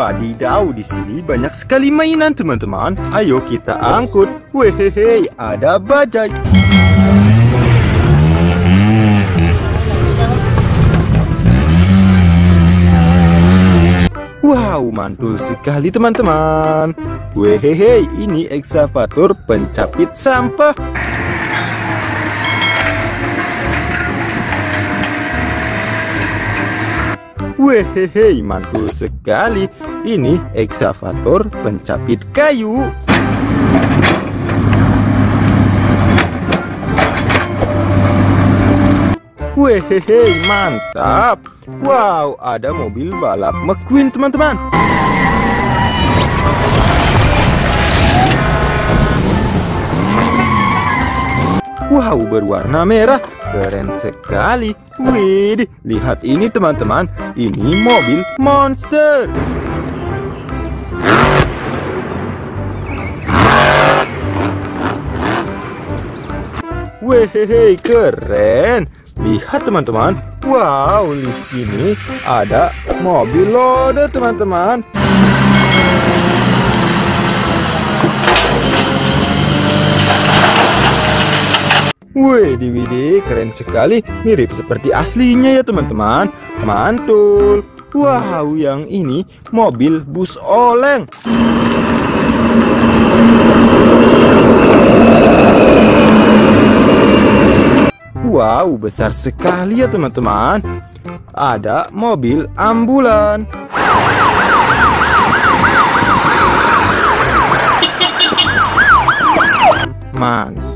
Wadidaw, di sini banyak sekali mainan teman-teman. Ayo kita angkut. Wehehe, ada bajai. Wow, mantul sekali teman-teman. Wehehe, ini eksavator pencapit sampah. Wehehe, mantul sekali. Ini eksavator pencapit kayu. Wehehe, mantap. Wow, ada mobil balap McQueen, teman-teman. Wow, berwarna merah. Keren sekali. Wih, lihat ini teman-teman. Ini mobil monster. Wehehe, keren. Lihat teman-teman. Wow, di sini ada mobil loader teman-teman. Wih, DVD keren sekali, mirip seperti aslinya ya teman-teman. Mantul. Wow, yang ini mobil bus oleng. Wow, besar sekali ya teman-teman. Ada mobil ambulan.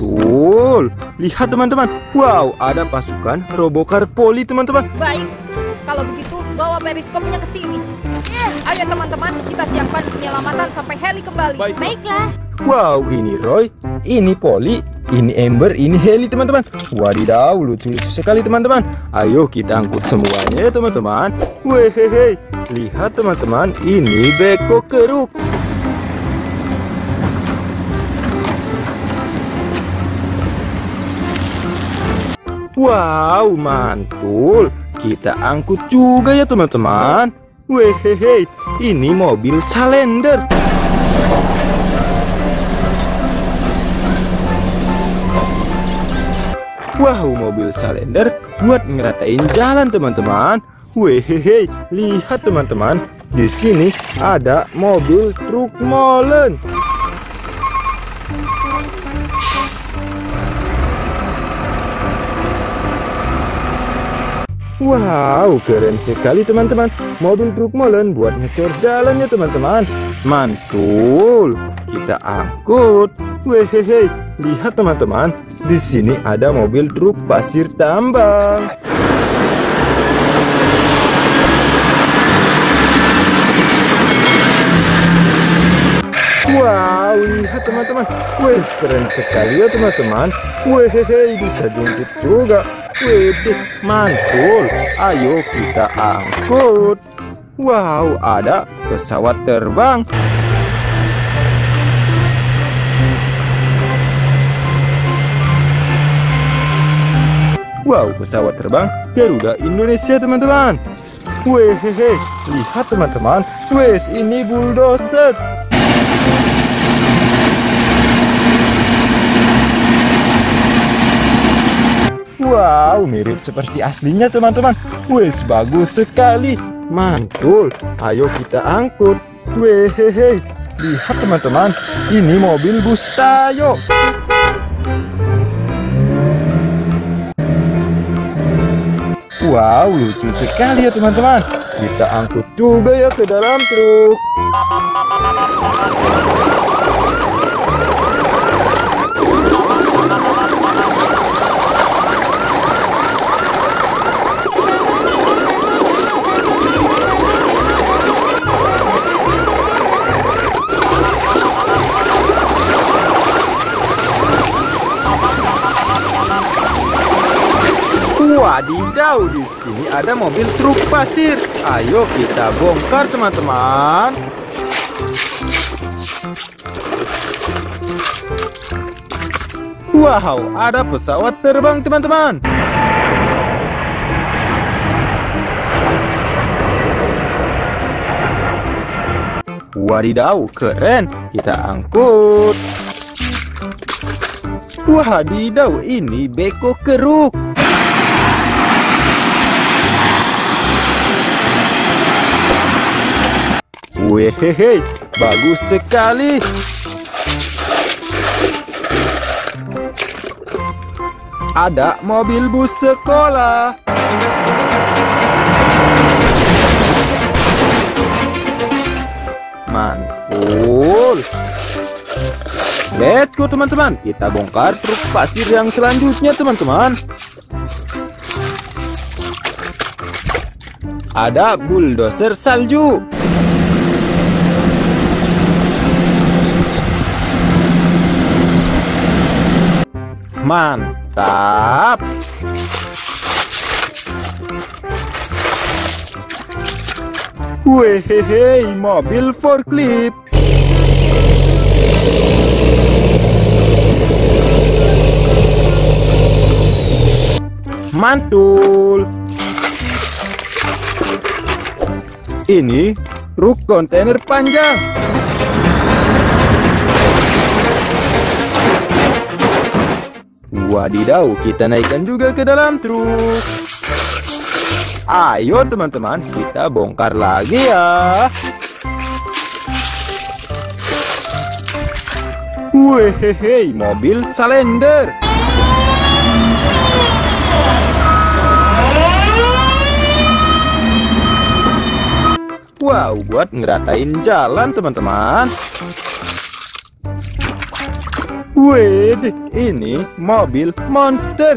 Mantul. Lihat teman-teman. Wow, ada pasukan robokar poli teman-teman. Baik, kalau begitu bawa periskopnya ke sini. Ayo teman-teman, kita siapkan penyelamatan sampai heli kembali. Baiklah. Wow, ini Roy, ini Poli, ini Ember, ini Heli teman-teman. Wadidaw, lucu sekali teman-teman. Ayo kita angkut semuanya ya teman-teman. Wehehe, lihat teman-teman, ini beko keruk. Wow, mantul. Kita angkut juga ya teman-teman. Wehehe, ini mobil Salender. Wow, mobil Salender buat ngeratain jalan teman-teman. Wehehe, lihat teman-teman. Di sini ada mobil truk molen. Wow, keren sekali teman-teman. Mobil truk molen buat ngecor jalan ya teman-teman. Mantul. Kita angkut. Wehehe, lihat teman-teman. Di sini ada mobil truk pasir tambang. Wow, lihat teman-teman. Wih, keren sekali ya teman-teman. Wehehe, bisa jungkit juga. Wih, mantul. Ayo kita angkut. Wow, ada pesawat terbang. Wow, pesawat terbang Garuda Indonesia teman-teman. Wehehe, lihat teman-teman. Wes, ini bulldozer. Wow, mirip seperti aslinya teman-teman. Wes, bagus sekali. Mantul. Ayo kita angkut. Wehehe. Lihat teman-teman, ini mobil bus Tayo. Wow, lucu sekali ya teman-teman. Kita angkut juga ya ke dalam truk. Ada mobil truk pasir. Ayo kita bongkar teman-teman. Wow, ada pesawat terbang teman-teman. Wadidaw, keren. Kita angkut. Wadidaw, ini beko keruk. Wehehe, bagus sekali. Ada mobil bus sekolah. Mantul. Let's go teman-teman. Kita bongkar truk pasir yang selanjutnya teman-teman. Ada bulldozer salju. Mantap. Wehehe, mobil forklift. Mantul. Ini truk kontainer panjang. Wadidaw, kita naikkan juga ke dalam truk. Ayo teman-teman, kita bongkar lagi ya. Wehehe, mobil salender. Wow, buat ngeratain jalan teman-teman. Wih, ini mobil monster.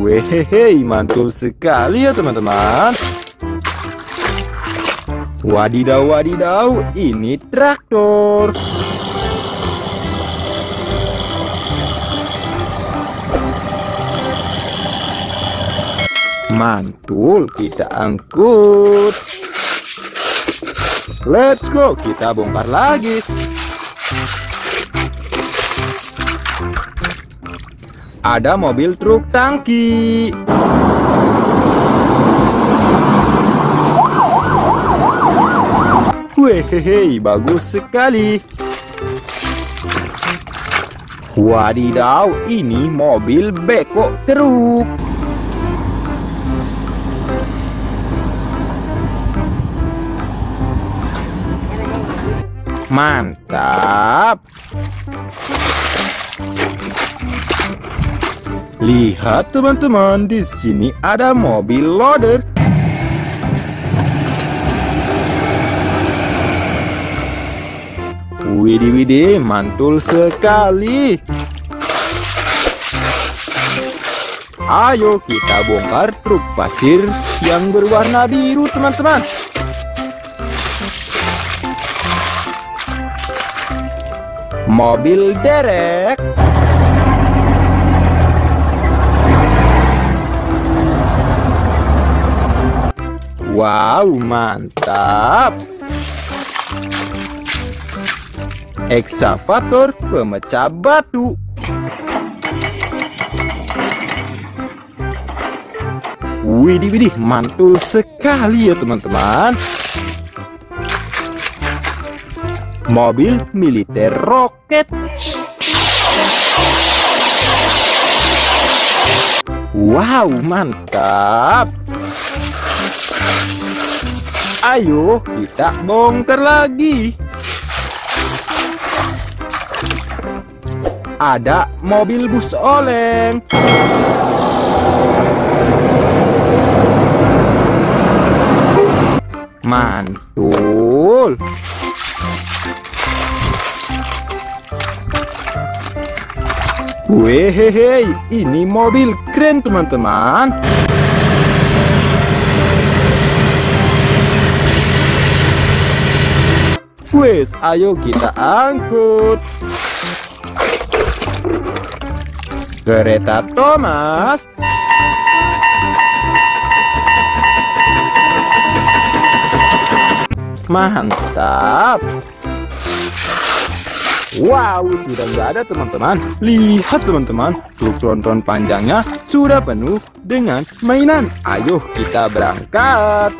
Wehehe, mantul sekali ya teman-teman. Wadidaw, wadidaw, ini traktor. Mantul, kita angkut. Let's go, kita bongkar lagi. Ada mobil truk tangki. Wehehe, bagus sekali. Wadidaw, ini mobil beko truk. Mantap. Lihat teman-teman, di sini ada mobil loader. Widih widih, mantul sekali. Ayo kita bongkar truk pasir yang berwarna biru teman-teman. Mobil derek. Wow, mantap. Eksavator pemecah batu. Widih widih, mantul sekali ya teman-teman. Mobil militer roket. Wow, mantap. Ayo kita bongkar lagi. Ada mobil bus oleng. Mantul. Wehehe, ini mobil keren teman-teman. Wes, ayo kita angkut. Kereta Thomas. Mantap. Wow, sudah nggak ada teman-teman. Lihat teman-teman, truk tronton panjangnya sudah penuh dengan mainan. Ayo kita berangkat.